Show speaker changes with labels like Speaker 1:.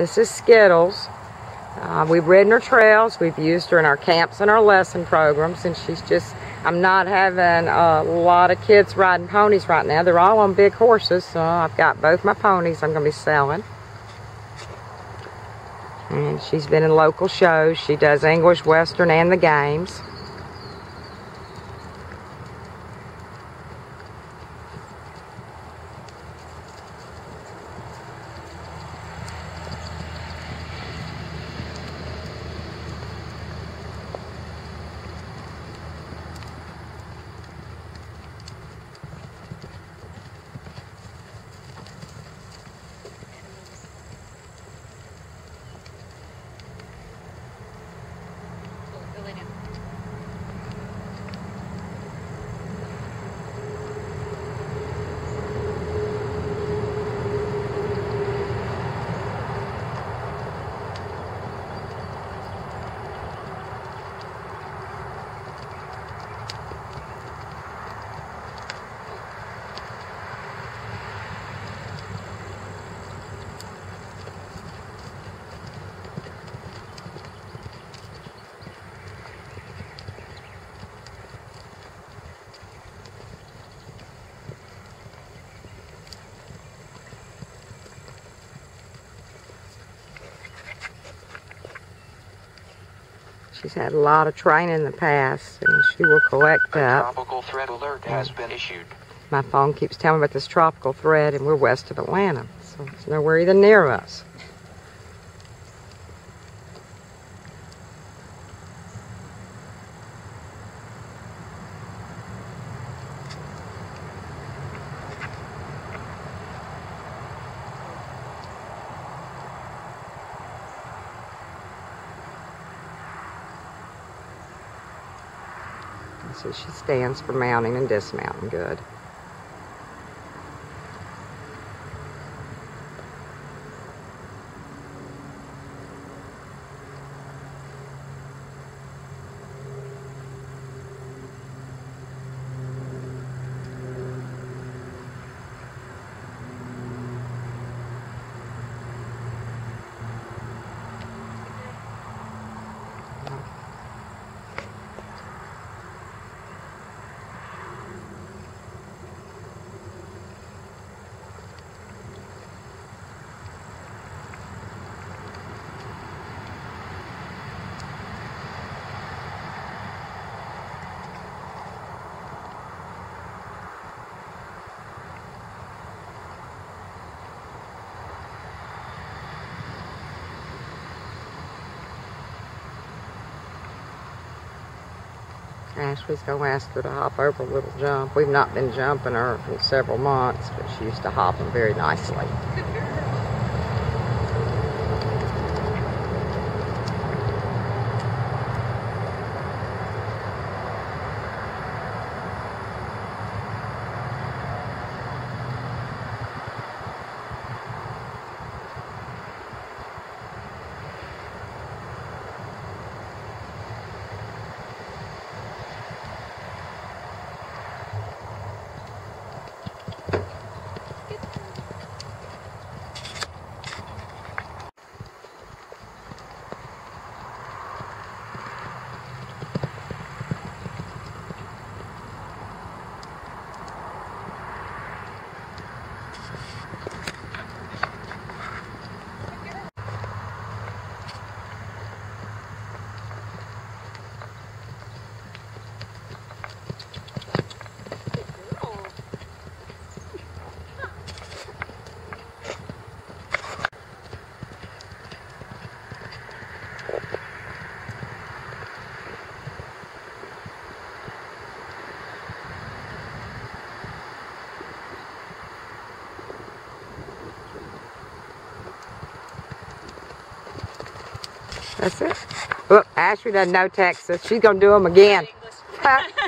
Speaker 1: This is Skittles. Uh, we've ridden her trails. We've used her in our camps and our lesson programs, and she's just, I'm not having a lot of kids riding ponies right now. They're all on big horses, so I've got both my ponies I'm going to be selling. And she's been in local shows. She does English, Western, and the games. She's had a lot of training in the past, and she will collect that.
Speaker 2: Tropical threat alert has been issued.
Speaker 1: My phone keeps telling me about this tropical threat, and we're west of Atlanta, so it's nowhere even near us. So she stands for mounting and dismounting good. Ashley's going to ask her to hop over a little jump. We've not been jumping her for several months, but she used to hop them very nicely. That's it. Look, Ashley doesn't know Texas. She's going to do them again.